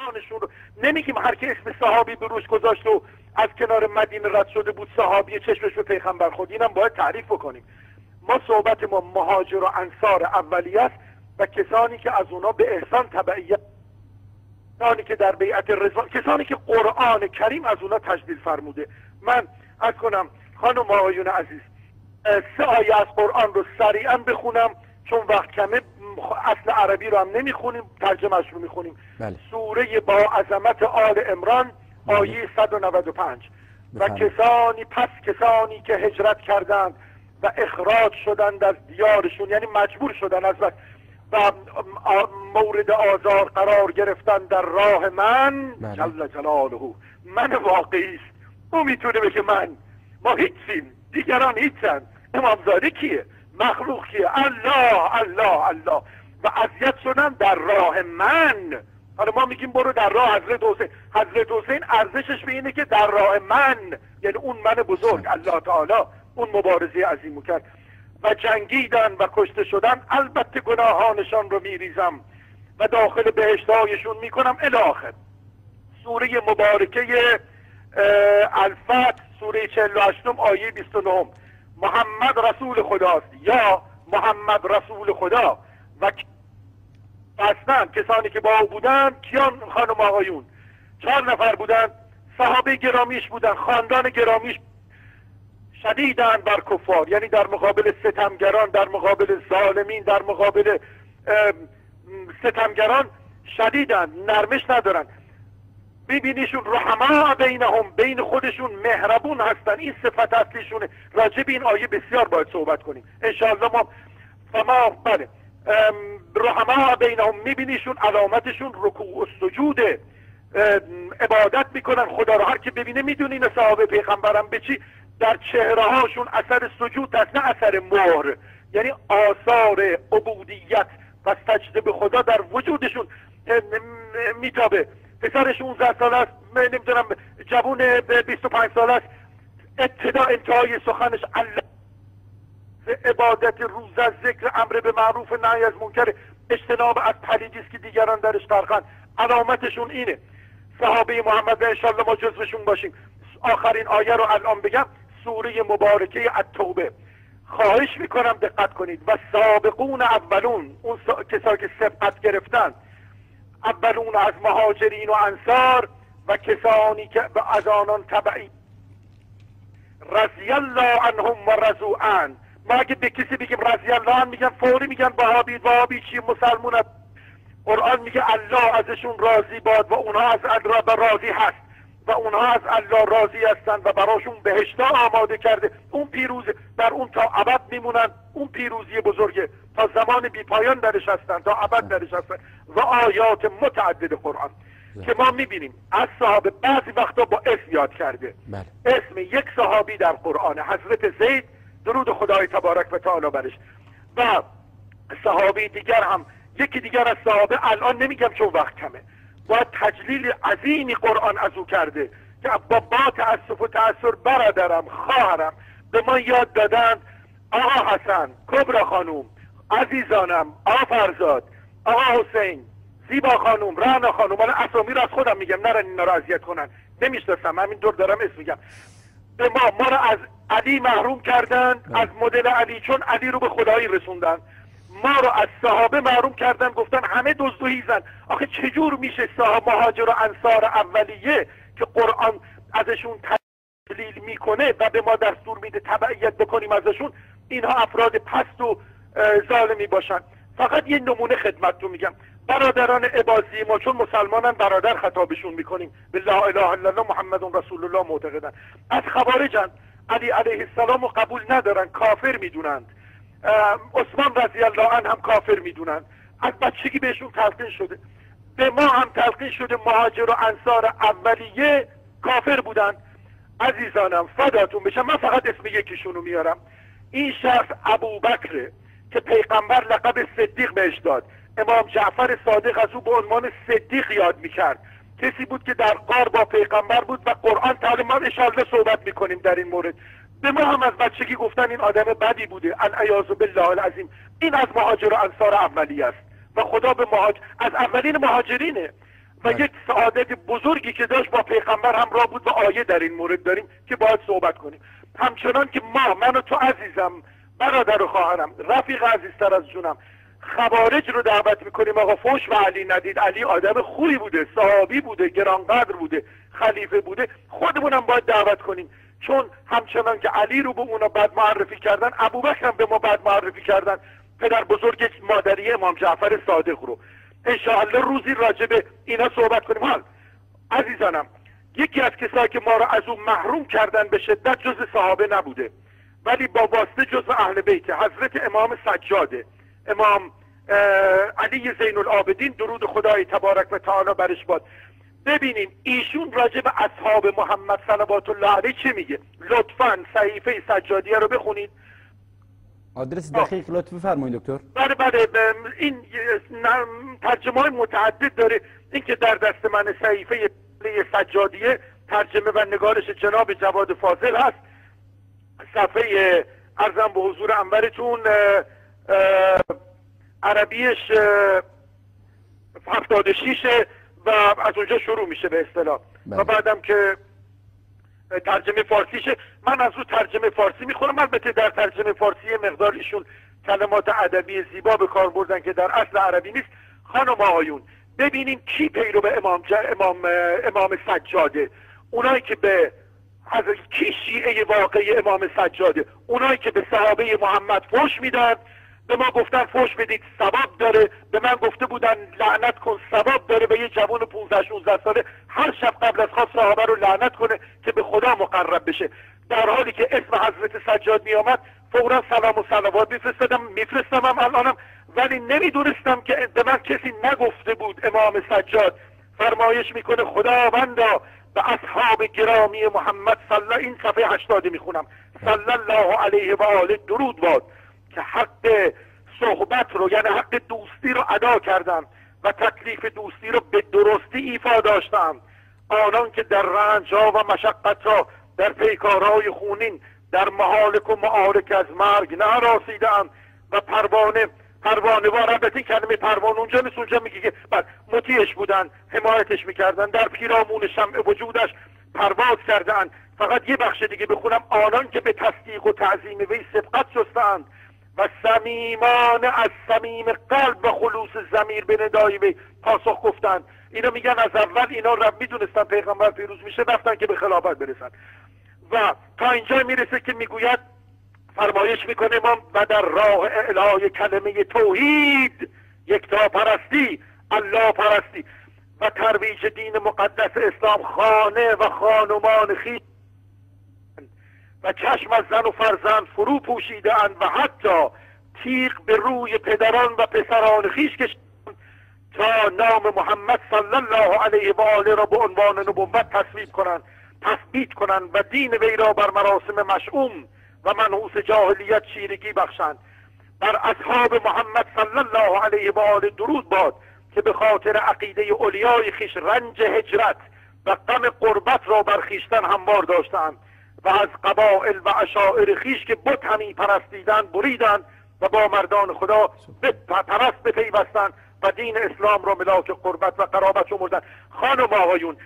قرآنشون رو. نمیگیم هر که اسم صحابی به روش گذاشت و از کنار مدینه رد شده بود صحابی چشمش به پیغمبر خود اینم باید تعریف بکنیم. ما صحبت ما مهاجر و انصار اولیه است و کسانی که از اونا به احسان تبعیت کسانی که در بیعت رضا کسانی که قرآن کریم از اونا تجدید فرموده. من از کنم خانم آقایون عزیز سه آیه از قرآن رو سریعا بخونم. چون وقت کمه اصل عربی رو هم نمی‌خونیم ترجمهش رو می‌خونیم. بله. سوره با عظمت آل امران آیه 195 و کسانی پس کسانی که هجرت کردند و اخراج شدند از دیارشون یعنی مجبور شدن از و و مورد آزار قرار گرفتن در راه من. بله. جل جلاله. من واقعی است. او می‌تونه بگه من. ما هیچیم. دیگران هیچن. امامزاده کیه؟ مخلوق کیه الله الله الله. و اذیت شدن در راه من. حالا ما میگیم برو در راه حضرت حسین. حضرت حسین ارزشش به اینه که در راه من. یعنی اون من بزرگ الله تعالی. اون مبارزه عظیمو کرد. و جنگیدن و کشته شدن. البته گناهانشان رو میریزم. و داخل بهشتهایشون می‌کنم. الاخر. سوره مبارکه اه، الفتح سوره 48 آیه 29 محمد رسول خداست یا محمد رسول خدا. و اصلا کسانی که با او بودن کیان؟ خانم آقایون. چهار نفر بودن صحابه گرامیش بودن خاندان گرامیش شدیدن بر کفار یعنی در مقابل ستمگران در مقابل ظالمین در مقابل ستمگران شدیدن نرمش ندارن. ببینیشون رحما بینهم بین خودشون مهربون هستن این صفت اصلیشونه. راجع به این آیه بسیار باید صحبت کنیم. انشاءالله ما فما بله. رحما بینهم میبینیشون علامتشون رکوع و سجوده عبادت می‌کنن. خدا رو هر که ببینه می‌دونه این صحابه پیغمبرم به چی. در چهره هاشون اثر سجود هست نه اثر مهر. یعنی آثار عبودیت و سجده به خدا در وجودشون میتابه. پسرش 16 سال است. من نمی‌دونم جوون 25 سال است. ابتدا انتهای سخنش الله. عبادت روز از ذکر امر به معروف نهی از منکر اجتناب از پلیدی است که دیگران درش غرقند. علامتشون اینه. صحابه محمد انشالله ما جزوشون باشیم. آخرین آیه رو الان بگم. سوره مبارکه التوبه. خواهش می‌کنم دقت کنید. و سابقون اولون اون سا... کسایی که سبقت گرفتن اولون از مهاجرین و انصار و کسانی که از آنان تبعی. رضی الله عنهم و رضوان. ما اگه به کسی بگیم رضی الله عنه میگن فوری میگن وهابی وهابی چی؟ مسلمون. قرآن میگه الله ازشون راضی باد و اونها از الله راضی هست. و اونها از الله راضی هستند و براشون بهشتا آماده کرده. اون پیروز در اون تا ابد میمونن. اون پیروزی بزرگه تا زمان بی پایان درش هستن تا ابد درش هستن و آیات متعدد قرآن که ما می‌بینیم. از صحابه بعضی وقتا با اسم یاد کرده. بله. اسم یک صحابی در قرآن حضرت زید درود خدای تبارک و تعالی برش. و صحابی دیگر هم یکی دیگر از صحابه الان نمیگم چون وقت کمه. باید تجلیل عظیمی قرآن از او کرده که با با تأسف و تأثیر برادرم خواهرم. به ما یاد دادند آقا حسن کبرا خانوم عزیزانم آقا فرزاد آقا حسین زیبا خانوم رعنا خانوم. من اسامی رو از خودم میگم نرن اینا رو اذیت کنن. نمی‌شناسم همین دور دارم اسم میگم. به ما ما رو از علی محروم کردن از مدل علی چون علی رو به خدایی رسوندن. ما رو از صحابه محروم کردن گفتن همه دزد و هیزن آخه چجور میشه صحابه مهاجر و انصار اولیه که قرآن ازشون تدلیل می‌کنه و به ما دستور میده تبعیت بکنیم ازشون؟ اینها افراد پست و ظالمی باشن. فقط یه نمونه خدمتتون میگم. برادران عبازی ما چون مسلمانان برادر خطابشون می‌کنیم. به لا اله الا الله محمد رسول الله معتقدن. از خوارجن علی علیه السلام قبول ندارن کافر می‌دونند. عثمان رضی الله عنه هم کافر می‌دونن. از بچگی بهشون تلقین شده. به ما هم تلقین شده. مهاجر و انصار اولیه کافر بودن. عزیزانم فداتون بشم. من فقط اسم یکیشون رو میارم. این شخص ابو بکره که پیغمبر لقب صدیق بهش داد. امام جعفر صادق از او به عنوان صدیق یاد می‌کرد. کسی بود که در قار با پیغمبر بود و قرآن تعالی ما انشاءالله صحبت می‌کنیم در این مورد. به ما هم از بچگی گفتن این آدم بدی بوده. العیاذ بالله العظیم. این از مهاجر و انصار اولی است. و خدا به مهاجر از اولین مهاجرینه. و یک سعادت بزرگی که داشت با پیغمبر همراه بود و آیه در این مورد داریم که باید صحبت کنیم. همچنان که ما من و تو عزیزم برادر و خواهرم رفیق عزیزتر از جونم خوارج رو دعوت می‌کنیم. آقا فوش و علی ندید. علی آدم خوبی بوده صحابی بوده گرانقدر بوده خلیفه بوده. خودمونم باید دعوت کنیم. چون همچنان که علی رو به اونا بد معرفی کردن ابوبکر هم به ما بد معرفی کردن. پدر بزرگ مادری امام جعفر صادق رو. انشاءالله روزی راجبه اینا صحبت کنیم. حال عزیزانم یکی از کسایی که ما رو از اون محروم کردن به شدت جز صحابه نبوده. ولی با واسطه جز اهل بیت حضرت امام سجاده. امام علی زین العابدین درود خدای تبارک و تعالی برش باد. ببینین ایشون راجع به اصحاب محمد صلوات الله علیه چه میگه؟ لطفا صحیفه سجادیه رو بخونید. آدرس دقیق لطف فرمایید دکتر. بله بله این ترجمه های متعدد داره. این که در دست من صحیفه سجادیه ترجمه و نگارش جناب جواد فاضل هست. صفحه ارزم به حضور انورتون عربیش هفتاد شیشه و از اونجا شروع میشه به اصطلاح. و بله. بعدم که ترجمه فارسیشه. من از او ترجمه فارسی می‌خورم البته در ترجمه فارسی مقدار ایشون کلمات ادبی زیبا به کار بردن که در اصل عربی نیست. خانم آقایون ببینیم کی پیرو به امام, امام, امام سجاده؟ اونایی که به حضرت کی شیعه واقعی امام سجاده؟ اونایی که به صحابه محمد فوش میدن به ما گفتن فوش بدید ثواب داره. به من گفته بودن لعنت کن ثواب داره. به یه جوان 15 16 ساله هر شب قبل از خواب صحابه رو لعنت کنه که به خدا مقرب بشه. در حالی که اسم حضرت سجاد می آمد فورا سلام و صلوات میفرستادم میفرستم هم الانم. ولی نمی‌دونستم که به من کسی نگفته بود امام سجاد. فرمایش می‌کنه خداوندا به اصحاب گرامی محمد صلی این صفحه 80 می‌خونم. صلی الله علیه و آله. درود باد. که حق صحبت رو یعنی حق دوستی رو ادا کردم و تکلیف دوستی رو به درستی ایفا داشتم آنان که در رنج و مشقت را در پیکارهای خونین در محالک و معارک از مرگ نراسیدم و پروانه پروانه وار البته کلمه پروانه اونجا نیست اونجا میگه که بعد مطیعش بودن حمایتش می‌کردن در پیرامون شمع وجودش پرواز کردن فقط یه بخش دیگه بخونم. آنان که به تصدیق و تعظیم وی سبقت شستند و صمیمان از صمیم قلب و خلوص زمیر به ندای وی پاسخ گفتند اینا میگن از اول اینا رب می‌دونستن پیغمبر پیروز میشه رفتن که به خلافت برسن. و تا اینجا می‌رسه که می‌گوید فرمایش می‌کنه ما و در راه اعلای کلمه توحید یکتا پرستی الله پرستی و ترویج دین مقدس اسلام خانه و خانمان خیش و چشم از زن و فرزند فرو پوشیده اند و حتی تیغ به روی پدران و پسران خیش کشیدند تا نام محمد صلی الله علیه و آله را به عنوان نبوت تصویب کنند تثبیت کنند و دین وی را بر مراسم مشعوم و منحوس جاهلیت شیرگی بخشند. بر اصحاب محمد صلی الله علیه و آله درود باد که به خاطر عقیده اولیای خیش رنج هجرت و غم قربت را بر خیشتن هموار داشتند و از قبائل و اشاعر خیش که بت همی پرستیدن بریدند و با مردان خدا پرست بپیوستند و دین اسلام را ملاک قربت و قرابت شمردن خانم آقایون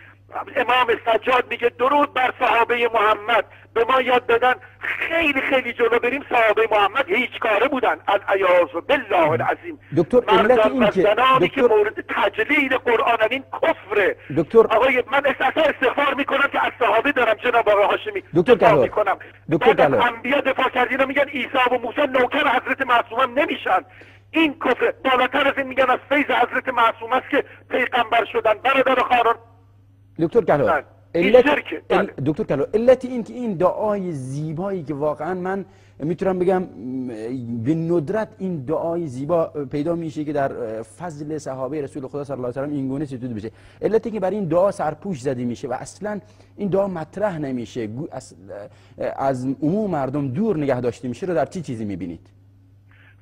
امام سجاد میگه درود بر صحابه محمد. به ما یاد دادن خیلی خیلی جلو بریم صحابه محمد هیچ کاره بودن. العیاذ بالله العظیم. دکتر علت این که دکتر که مورد تجلیل قرآن این کفره. دکتر آقای من اساسا استغفار می‌کنم که از صحابه دارم جناب آقای هاشمی. دکتر دفاع می‌کنم؟ دکتر انبیا دفاع کردین میگن عیسی و موسی نوکر حضرت معصوم نمیشن. این کفر بالاتر از این میگن از فیض حضرت معصوم است که پیغمبر شدن. برادر خاران دکتر کلو بله. علت بله. دکتر کلو علت این که این دعای زیبایی که واقعا من می‌تونم بگم به ندرت این دعای زیبا پیدا میشه که در فضل صحابه رسول خدا صلی الله علیه و این گونه ستود بشه علتی که برای این دعا سرپوش زده میشه و اصلا این دعا مطرح نمیشه. از عموم مردم دور نگه داشته میشه. رو در چی چیزی می‌بینید؟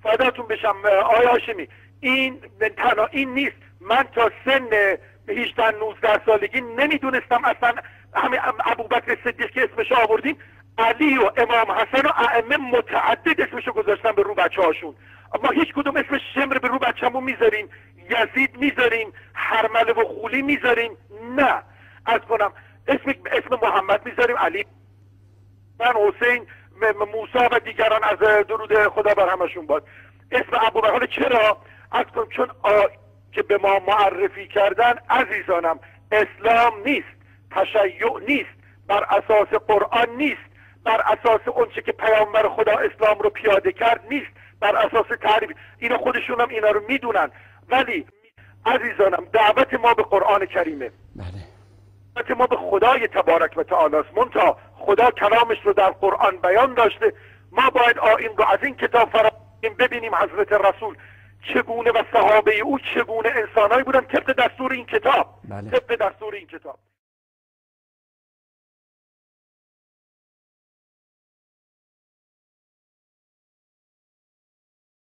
فداتون بشم آیا هاشمی. این تنها این نیست. من تا سن 18 19 سالگی نمی‌دونستم. اصلا همه ابوبکر صدیق که اسمش آوردیم. علی و امام حسن و ائمه متعدد اسمشو گذاشتن به رو بچه هاشون ما هیچ کدوم اسم شمر به رو بچه‌مون می‌ذاریم. یزید می‌ذاریم. حرمله و خولی می‌ذاریم. نه. از کنم اسم اسم محمد می‌ذاریم. علی من حسین موسی و دیگران از درود خدا بر همشون باد. اسم ابوبکر چرا؟ از کنم چون. که به ما معرفی کردن عزیزانم اسلام نیست تشیع نیست بر اساس قرآن نیست بر اساس اونچه که پیامبر خدا اسلام رو پیاده کرد نیست بر اساس تعریف. اینا خودشون هم اینا رو می‌دونن. ولی عزیزانم دعوت ما به قرآن کریمه. بله. دعوت ما به خدای تبارک و تعالی است. منتها خدا کلامش رو در قرآن بیان داشته. ما باید آین رو از این کتاب فرا ببینیم حضرت رسول چگونه و صحابه او چگونه انسانهایی بودن طبق دستور این کتاب بله. طبق دستور این کتاب